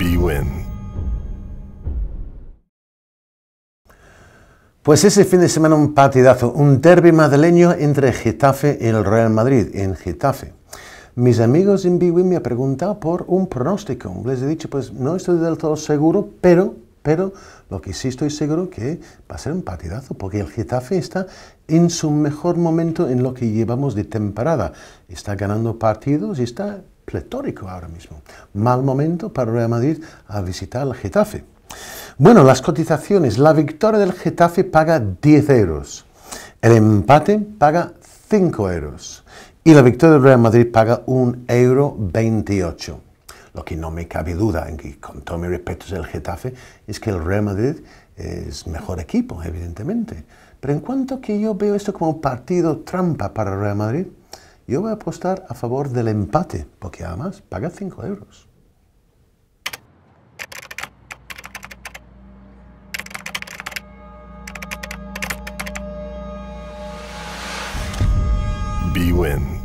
Win. Pues ese fin de semana un partidazo, un derby madrileño entre Getafe y el Real Madrid, en Getafe. Mis amigos en BWIN me han preguntado por un pronóstico. Les he dicho, pues no estoy del todo seguro, pero, pero lo que sí estoy seguro que va a ser un partidazo, porque el Getafe está en su mejor momento en lo que llevamos de temporada. Está ganando partidos y está pletórico ahora mismo. Mal momento para el Real Madrid a visitar el Getafe. Bueno, las cotizaciones. La victoria del Getafe paga 10 euros. El empate paga 5 euros. Y la victoria del Real Madrid paga 1 euro 28. Lo que no me cabe duda, en que con todo mi respeto del Getafe, es que el Real Madrid es mejor equipo, evidentemente. Pero en cuanto que yo veo esto como partido trampa para el Real Madrid, yo voy a apostar a favor del empate, porque además paga 5 euros. B-Win.